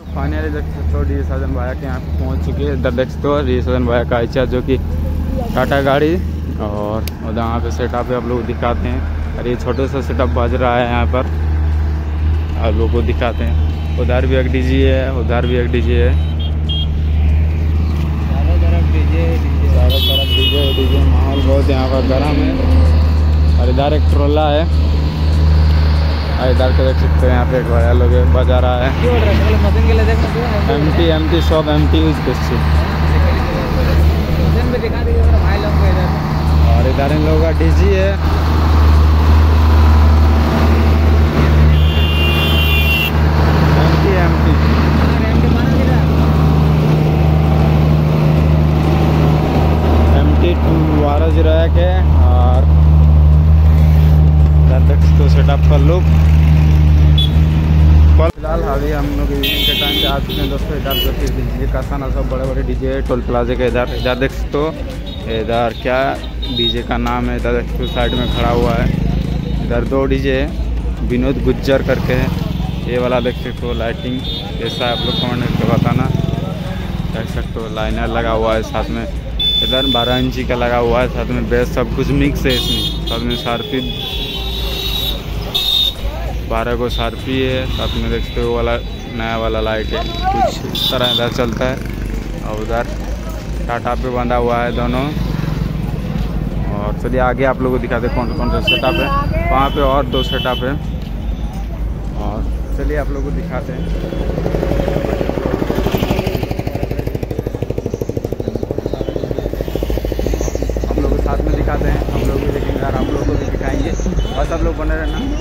Finally देख सकते हो डी साजन भाया के यहाँ पे पहुँच चुके हैं देख हो डी साजन भाया का आइचा जो कि टाटा गाड़ी और यहाँ पे सेटअप है आप लोग दिखाते हैं। और ये छोटे सा सेटअप बज रहा है यहाँ पर। आप लोग को दिखाते हैं। उधर भी एक डीजी है, उधर भी एक डीजी है। माहौल बहुत यहाँ पर गर्म है। और इधर एक ट्रोला है। और इधर के देख सकते हैं। यहाँ पे एक भैया लोग बजा रहा है देखना एम टी एम टी सब एम टी यूज़ करते मशीन पे दिखा दीजिए मेरा भाई लोग को इधर और इधर इन लोगों का डीजी है। बारह ज़ीरो एक है और देख सकते हो सेटअप कर लो। फ़िलहाल अभी हम लोग इवनिंग के टाइम पे आ चुके हैं दोस्तों, इधर जो कि डीजे का साना सब बड़े बड़े डीजे टोल प्लाजे के इधर। इधर देख सकते हो, इधर क्या डीजे का नाम है, इधर देख सकते हो, साइड में खड़ा हुआ है। इधर दो डीजे है, विनोद गुज्जर करके है। ये वाला देख सकते हो लाइटिंग है आप लोग कमेंट करके बताना। देख सकते हो लाइनर लगा हुआ है साथ में। इधर बारह इंची का लगा हुआ है, साथ में बेस, सब कुछ मिक्स है इसमें। साथ में शार्पी बारह को शार्पी है साथ में देखते हो वाला नया वाला लाइट है। कुछ इस तरह इधर चलता है और उधर टाटा पे बंधा हुआ है दोनों। और चलिए आगे आप लोगों को दिखाते कौन कौन सा सेटअप है। वहाँ पे और दो सेटअप है। और चलिए आप लोगों को दिखाते हैं। हम लोग साथ में दिखाते हैं। हम लोग भी देखेंगे और आप लोगों को भी दिखाएँगे। बस आप लोग बने रहना।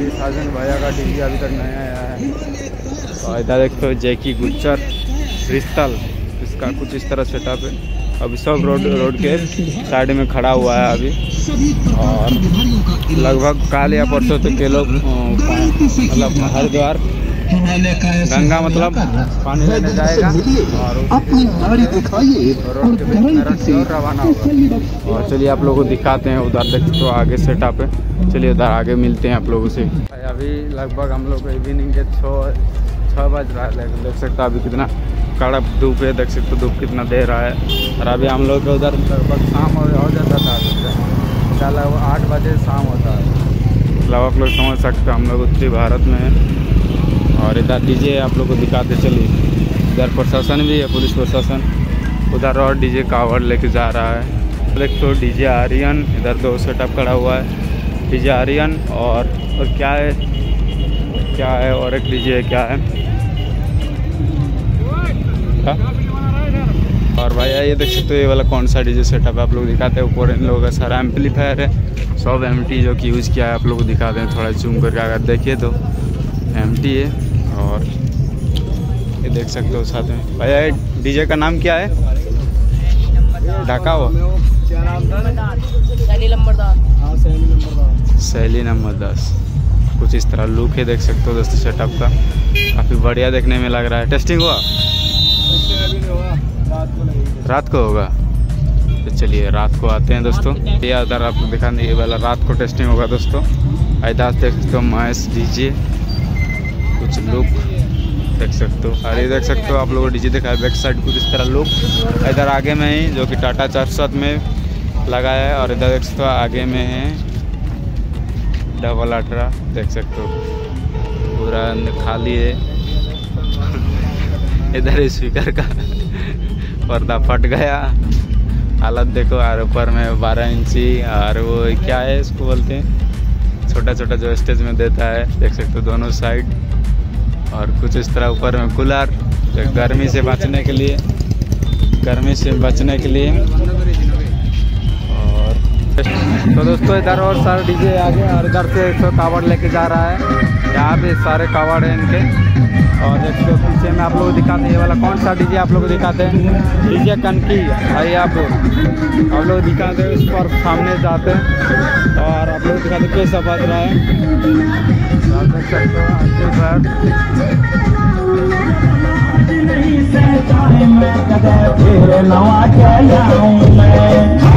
अभी तक तो डी साजन भैया का डी अभी तक नया आया है। और इधर देखते हो जैकी गुच्चर क्रिस्टल, इसका कुछ इस तरह सेटअप है। अभी सब रोड रोड के साइड में खड़ा हुआ है अभी। और लगभग काल या परसों तक के लोग मतलब हरिद्वार गंगा मतलब पानी लेने जाएगा और अपनी नारी दिखाइए रस्सी और चलिए आप लोगों को दिखाते हैं उधर देखते तो आगे सेटअप है। चलिए उधर आगे मिलते हैं आप लोगों से। अभी लगभग हम लोग इवनिंग के छः छः बज रहा है। लेकिन देख सकते हो अभी कितना कड़क धूप है। देख सकते धूप कितना दे रहा है। और अभी हम लोग उधर लगभग शाम हो जाता था। क्या लगभग आठ बजे शाम होता है। मतलब आप लोग समझ सकते हो हम लोग उत्तरी भारत में और इधर डीजे आप लोग को दिखाते चलिए। इधर प्रशासन भी है, पुलिस प्रशासन। उधर और डीजे कावड़ लेके जा रहा है। देख तो डीजे आर्यन इधर दो सेटअप खड़ा हुआ है। डीजे आर्यन और और क्या है? क्या है और एक डीजे है, क्या है? क्या? और भाई, ये देख सकते हो ये वाला कौन सा डीजे सेटअप है, आप लोग दिखाते हैं। ऊपर इन लोगों का सारा एम्पलीफायर है। सब एमटी जो कि यूज़ किया है, आप लोग दिखाते हैं थोड़ा जूम करके अगर देखिए तो एमटी है। और ये देख सकते हो साथ में। भैया डीजे का नाम क्या है? ढाका हो सैनी लंबरदार। हाँ सैली नंबर दस कुछ इस तरह लुक है देख सकते हो दोस्तों सेटअप का। काफ़ी बढ़िया देखने में लग रहा है। टेस्टिंग हुआ? रात को होगा। तो चलिए रात को आते हैं दोस्तों। ये उधर आपको दिखा ये वाला रात को टेस्टिंग होगा दोस्तों। इधर देख सकते हो महेश डीजे कुछ लुक देख सकते हो। ये देख सकते हो आप लोगों डीजे दिखा बैक साइड कुछ इस तरह लुक इधर आगे में ही, जो कि टाटा चार में लगाया है, और इधर देख सकते हो आगे में है डबल अठारह देख सकते हो। पूरा खाली है। इधर स्पीकर का पर्दा फट गया। हालत देखो, और ऊपर में बारह इंची, और वो क्या है इसको बोलते हैं? छोटा छोटा जो स्टेज में देता है, देख सकते हो दोनों साइड और कुछ इस तरह ऊपर में कूलर जो गर्मी से बचने के लिए, गर्मी से बचने के लिए। और तो दोस्तों, इधर और सारे डीजे आगे और इधर से एक सौ कावड़ लेके जा रहा है। यहाँ पे सारे कावड़ हैं इनके। और एक तो पीछे में आप लोग दिखाते हैं, ये वाला कौन सा डीजे आप लोग दिखाते हैं? डीजे कनकी भाई आप आप लोग दिखाते हैं, उस पर सामने जाते हैं। और आप लोग दिखाते कैसा बज रहा है। तो आप देख सकते हो amplifier।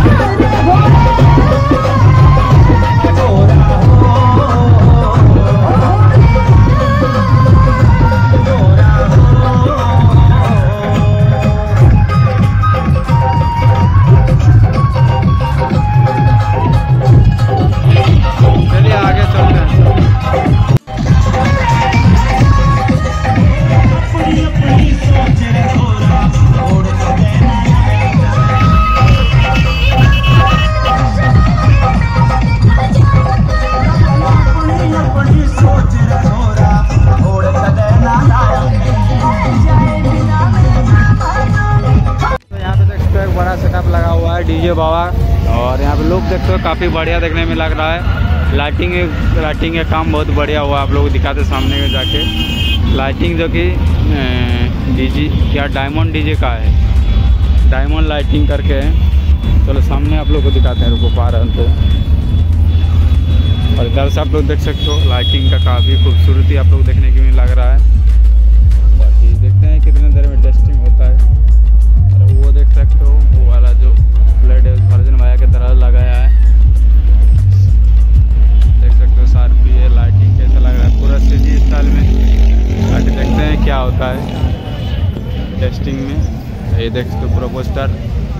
है बाबा। और यहाँ पे लोग देखते हो, काफ़ी बढ़िया देखने में लग रहा है। लाइटिंग लाइटिंग का काम बहुत बढ़िया हुआ, आप लोग दिखाते सामने में जाके। लाइटिंग जो कि डीजी क्या डायमंड डीजे का है। डायमंड लाइटिंग करके है। चलो सामने आप लोग को दिखाते हैं, रुको पा रहे तो और इधर से आप लोग देख सकते हो लाइटिंग का काफ़ी खूबसूरती आप लोग देखने के लिए लग रहा है। बाकी देखते हैं कितने देर में टेस्टिंग होता है। और वो देख सकते हो, वो फ्लैट है वर्जन वाया की तरह लगाया है। देख सकते हो सार पी है लाइटिंग कैसा लग रहा है? पूरा सी स्टाइल में। बाकी देखते हैं क्या होता है टेस्टिंग में। ये देख सकते हो, पूरा पोस्टर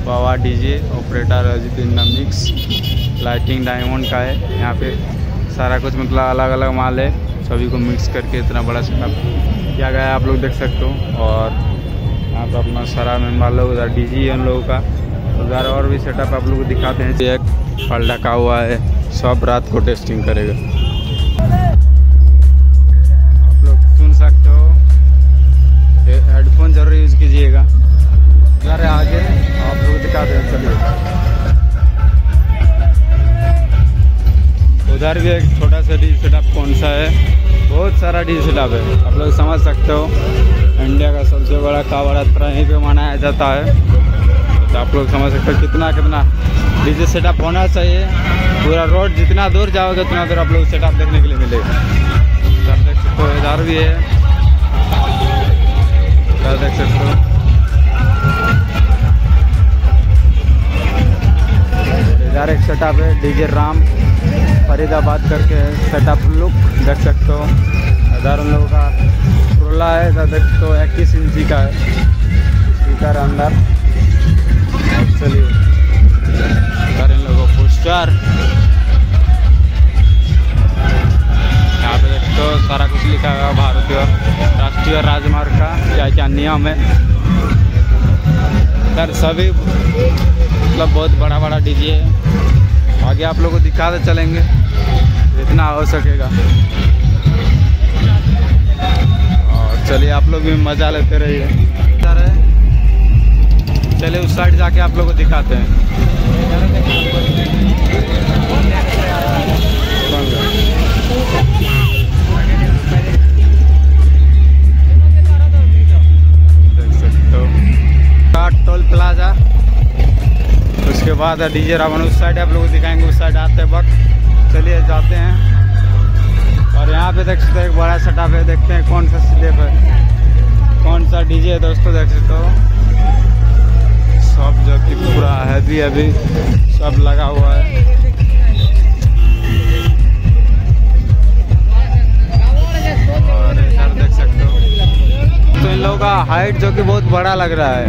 पावा DJ operator Ajit mix lighting diamond का है। यहाँ पे सारा कुछ मतलब अलग अलग माल है। सभी को मिक्स करके इतना बड़ा सेटअप किया गया आप लोग देख सकते हो। और यहाँ पे अपना सारा मेंबर लोग, उधर डी जी उन लोगों का। उधर और भी सेटअप आप लोग को दिखाते हैं। एक फल ढका हुआ है, सब रात को टेस्टिंग करेगा। आप लोग सुन सकते हो। हेडफोन ज़रूर यूज़ कीजिएगा। उधर आगे आप लोग दिखाते हैं, चलिए। उधर भी एक छोटा सा डी सेटअप कौन सा है? बहुत सारा डी सेटअप है। आप लोग समझ सकते हो। इंडिया का सबसे बड़ा कावड़ात्रा यहीं पे मनाया जाता है। तो आप लोग समझ सकते हो कितना कितना डीजे सेटअप होना चाहिए। पूरा रोड जितना दूर जाओगे, उतना दूर आप लोग सेटअप देखने के लिए मिलेगा। इधर देख सकते हो, इधर भी है। इधर देख सकते हो। इधर एक सेटअप है डीजे राम फरीदाबाद करके सेटअप लुक देख सकते हो। इधर उन लोगों का ट्रोला है, इधर देख सकते हो इक्कीस इंची का है। स्पीकर अंदर। चलिए इधर इन लोगों यहाँ पे तो सारा कुछ लिखा हुआ भारतीय राष्ट्रीय राजमार्ग का, क्या क्या नियम है। इधर सभी मतलब बहुत बड़ा बड़ा डीजे है। आगे आप लोगों को दिखाते चलेंगे, जितना हो सकेगा। और चलिए, आप लोग भी मज़ा लेते रहिए। चलिए उस साइड जाके आप लोग को दिखाते हैं। हो उसके बाद डीजे रावण, उस साइड आप लोग को दिखाएँगे, उस साइड आते वक्त। चलिए, जाते हैं। और यहाँ पे देख सकते हो, एक बड़ा सेटअप है, देखते हैं कौन सा स्लेप है। कौन सा डीजे है दोस्तों, देख सकते हो। सब जो कि पूरा हैवी हैवी सब लगा हुआ है। और इधर देख सकते हो। तो इन लोगों का हाइट जो कि बहुत बड़ा लग रहा है।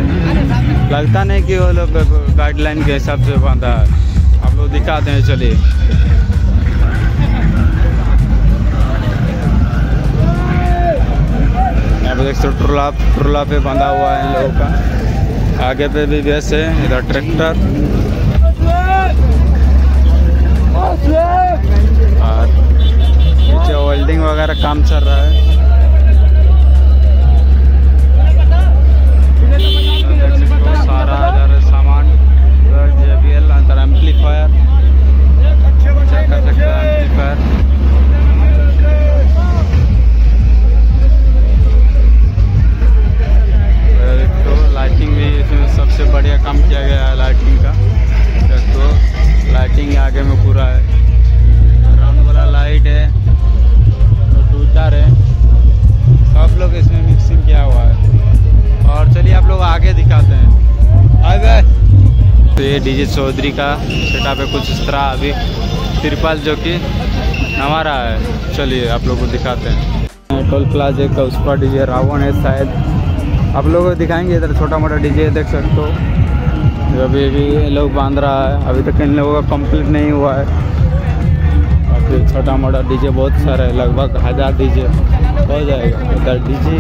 लगता नहीं कि वो लोग गाइडलाइन के हिसाब से बांधा है। आप लोग दिखाते हैं चलिए। देख सकते ट्रोला ट्रोला पे बंधा हुआ है इन लोगों का। आगे पे भी वैसे इधर ट्रैक्टर। और नीचे वेल्डिंग वगैरह काम चल रहा है। हो सारा सामान एम्पलीफायर चेक कर सकते हो एम्पलीफायर बढ़िया काम किया गया है लाइटिंग का। तो लाइटिंग आगे में पूरा है। राउंड वाला लाइट है। ट्विटर है। सब लोग इसमें मिक्सिंग किया हुआ है। और चलिए आप लोग आगे दिखाते हैं। आगे तो ये डीजे चौधरी का सेटअप है कुछ इस तरह अभी। तिरपाल जो कि हमारा है। चलिए आप लोग को दिखाते हैं। टोल प्लाजे का उस पर डीजे रावण है शायद। आप लोग को दिखाएँगे इधर छोटा मोटा डीजे देख सकते हो। अभी अभी लोग बाँध रहा है, अभी तक इन लोगों का कंप्लीट नहीं हुआ है। अभी छोटा मोटा डीजे बहुत सारा है लगभग हज़ार डीजे हो जाएगा। इधर डीजे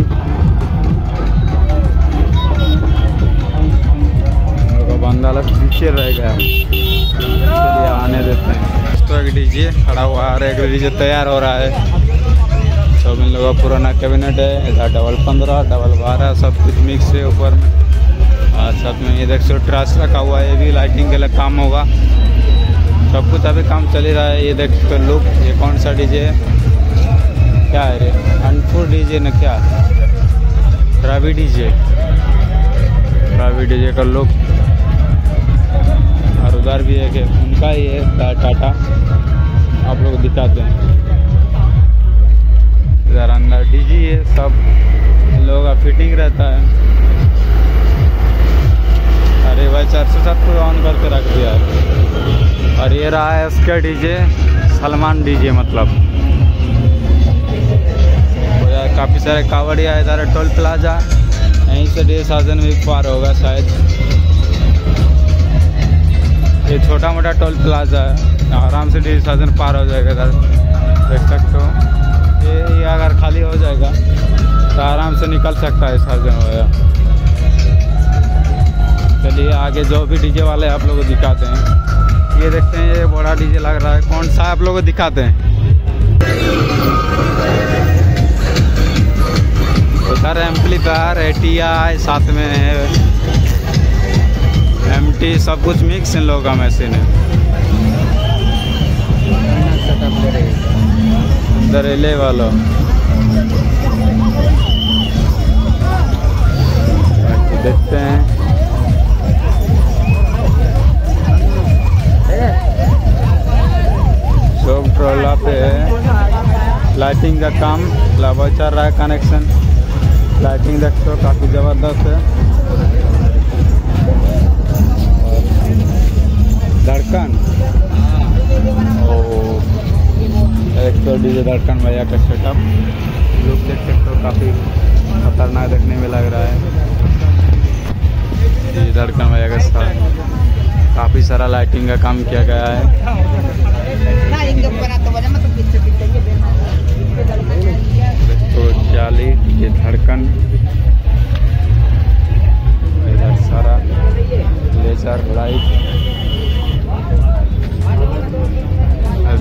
बंदा लोग पीछे रह गया चलिए आने देते हैं। तो डीजे खड़ा हुआ है, और एक डीजे तैयार हो रहा है। सब इन लोगों का पुराना कैबिनेट है, इधर डबल पंद्रह डबल बारह, सब कुछ मिक्स है ऊपर में। और साथ में ये देख सो ट्रस रखा हुआ है, ये भी लाइटिंग के लिए काम होगा। सब कुछ अभी काम चल ही रहा है, ये देख तो लुक ये कौन सा डीजे है? क्या है रे? अनपुर डीजे ना क्या रवि डीजे रवि डीजे का लुक और उधर भी है कि उनका ही है टाटा। आप लोग दिखाते हैं। इधर अंदर डीजी है सब लोगों का फिटिंग रहता है। अरे भाई, चार सौ सात को ऑन करके रख दिया और ये रहा है उसका डीजे सलमान डीजे मतलब। काफ़ी सारे कावड़िया इधर है, टोल प्लाजा। यहीं से डे साधन भी पार होगा शायद। ये छोटा मोटा टोल प्लाजा है। आराम से डे साधन पार हो जाएगा इधर। देख सकते हो। ये अगर खाली हो जाएगा तो आराम से निकल सकता है साधन वगैरह चलिए, आगे जो भी डीजे वाले आप लोगों को दिखाते हैं। ये देखते हैं, ये बड़ा डीजे लग रहा है। कौन सा आप लोगों को दिखाते हैं? उधर एम्पलीफायर ए टी आई साथ में है। एम टी सब कुछ मिक्स इन लोगों का मशीन है। दरेले वालों। बाकी देखते हैं। शोक ट्रोला पे लाइटिंग का काम लगा चल रहा है कनेक्शन लाइटिंग देखते हो काफ़ी ज़बरदस्त है। धड़कन। एक तो डीजे धड़कन भैया का सेटअप लुक देख सकते हो, काफ़ी खतरनाक देखने में लग रहा है। डीजे धड़कन भैया के साथ काफ़ी सारा लाइटिंग का काम किया गया है। चाली ये धड़कन। इधर सारा लेजर लाइट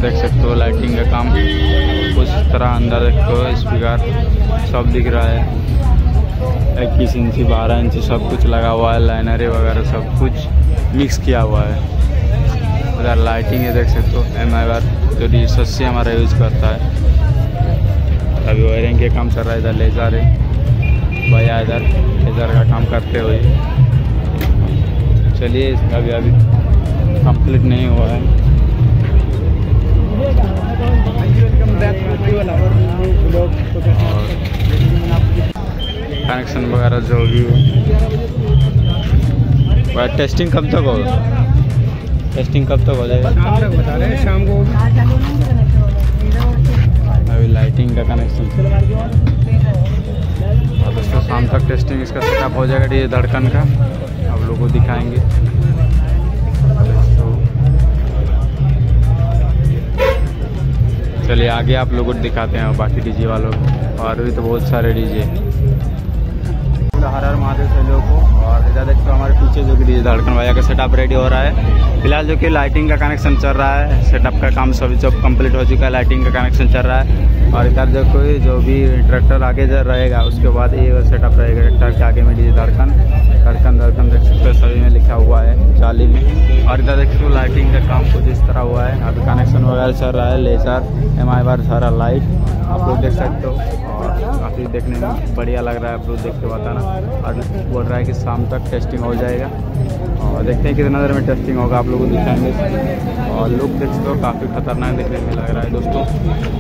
देख सकते हो लाइटिंग का काम। उस तरह अंदर देखते हो स्पीकर सब दिख रहा है। इक्कीस इंची बारह इंची सब कुछ लगा हुआ है लाइनरे वगैरह सब कुछ मिक्स किया हुआ है। उधर लाइटिंग है देख सकते हो एम आई आर जो डी सस्सी हमारा यूज़ करता है। अभी वायरिंग के काम चल रहा है, इधर लेजर है भैया इधर लेजर का काम करते हुए। चलिए इसका अभी अभी कंप्लीट नहीं हुआ है। कनेक्शन वगैरह जो भी हो। टेस्टिंग कब तक होगा? टेस्टिंग कब तक हो जाएगा? शाम तक बता रहे हैं शाम को। अभी लाइटिंग का कनेक्शन और दोस्तों शाम तक टेस्टिंग इसका सेटअप हो जाएगा ये धड़कन का। आप लोगों को दिखाएँगे। चलिए, आगे आप लोगों को दिखाते हैं बाकी डीजे वालों को। और भी तो बहुत सारे डीजे हर हर महादेव से लोगों को और इधर धड़कन भैया का सेटअप रेडी हो रहा है। फ़िलहाल जो कि लाइटिंग का कनेक्शन चल रहा है। सेटअप का काम सभी सब कंप्लीट हो चुका है लाइटिंग का कनेक्शन चल रहा है। और इधर जो कोई जो भी ट्रैक्टर आगे रहेगा, उसके बाद ये सेटअप रहेगा ट्रैक्टर के आगे में डीजे धड़कन धड़कन धड़कन देख सकते हो, सभी में लिखा हुआ है, जाली में। और इधर देख सकते हो लाइटिंग का काम कुछ इस तरह हुआ है। अभी कनेक्शन वगैरह चल रहा है लेजर एम आई बार सारा लाइट आप लोग देख सकते हो। और काफ़ी देखने में बढ़िया लग रहा है, आप लोग देख के बताना। और बोल रहा है कि शाम तक टेस्टिंग हो जाएगा। और देखते हैं कितना देर में टेस्टिंग होगा आप लोगों को दिखाएँगे। और लुक देख सकते हो काफ़ी खतरनाक देखने में लग रहा है दोस्तों।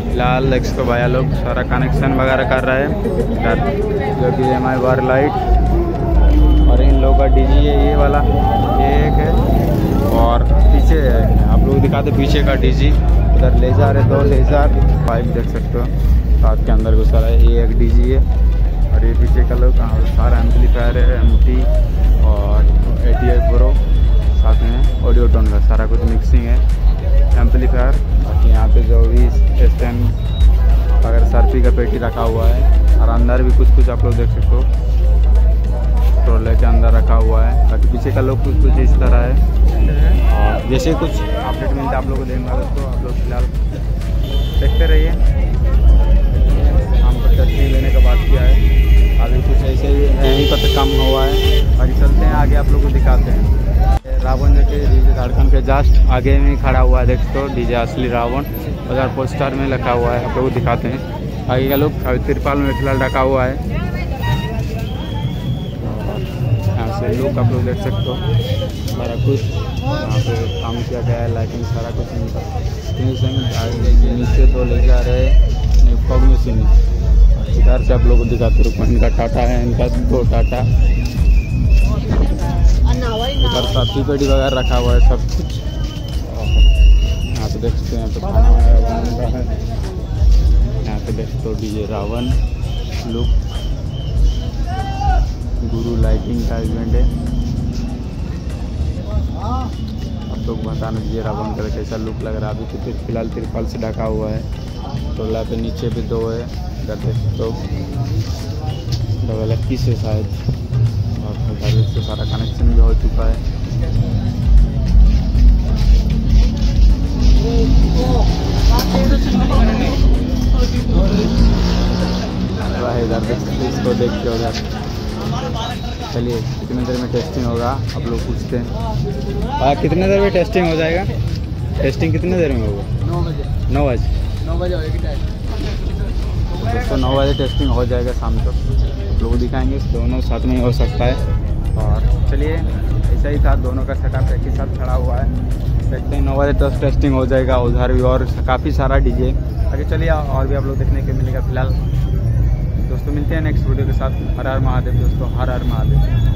फ़िलहाल देख सकते हो भैया लोग सारा कनेक्शन वगैरह कर रहे हैं। जो कि एम आई बार लाइट और इन लोगों का डीजी है, ये वाला ये एक है। और पीछे है, आप लोग दिखाते पीछे का डी जी उधर लेजर है, दो लेजर पाइप देख सकते हो। साथ के अंदर घुसा रहा है, ये एक डी है। और ये पीछे का लोग कहाँ सारा एम्पलीफायर है एम और ए टी आई प्रो साथ में ऑडियो टोन का सारा कुछ मिक्सिंग है एम्पलीफायर बाकी यहाँ पे जो भी स्टैंड अगर सर्फी का पेटी रखा हुआ है, और अंदर भी कुछ कुछ आप लोग देख सकते हो। ट्रोले के अंदर रखा हुआ है, बाकी पीछे का लोग कुछ कुछ इस तरह है। और जैसे कुछ अपडेट मिलता आप लोग को देंगे दोस्तों आप लोग फ़िलहाल देखते रहिए। हम को टेस्टिंग लेने का बात किया है। अभी कुछ ऐसे ही यहीं पर काम हुआ है। बाकी चलते हैं, आगे आप लोग को दिखाते हैं। रावण देखिए डीजे झारखंड के जस्ट आगे में खड़ा हुआ है, देख तो डीजे असली रावण उधर पोस्टर में लिखा हुआ है, आप लोग दिखाते हैं। आगे का लोग अभी तिरपाल में फ़िलहाल ढका हुआ है। लोग आप लोग देख सकते हो। सारा कुछ यहाँ पे काम किया गया है लाइटिंग सारा कुछ इनका। नीचे तो ले जा रहे हैं फॉग मशीन इधर से आप लोग को दिखाते रुको इनका टाटा है, इनका दो टाटा। इधर साथी पेटी वगैरह रखा हुआ है, सब कुछ। यहाँ पे देख सकते हैं यहाँ पे खाना वगैरह है। यहाँ पे देख सकते हो DJ Ravan, look. Guru lighting का इवेंट है। अब तो बताना दीजिए रावण का कैसा लुक लग रहा है। अभी तो फ़िलहाल तिरपाल से ढका हुआ है। टोला तो पे नीचे भी दो है। देख तो डबल इक्कीस है शायद और उधर से सारा कनेक्शन भी हो चुका है। इधर देख सकते इसको देख के उधर। चलिए कितने देर में टेस्टिंग होगा? आप लोग पूछते हैं। हाँ कितने देर में टेस्टिंग हो जाएगा? टेस्टिंग कितने देर में होगा? नौ बजे। नौ बजे। नौ बजे टाइम दोस्तों, नौ बजे टेस्टिंग हो जाएगा शाम तक। लोग दिखाएँगे, दोनों साथ में हो सकता है। और चलिए, ऐसा ही था, दोनों का सेटअप एक ही साथ खड़ा हुआ है। देखते हैं, नौ बजे तक टेस्टिंग हो जाएगा, उधर भी और काफ़ी सारा डीजे आगे चलिए, और भी आप लोग देखने के मिलेगा फ़िलहाल। दोस्तों, मिलते हैं नेक्स्ट वीडियो के साथ। हर हर महादेव, दोस्तों, हर हर महादेव।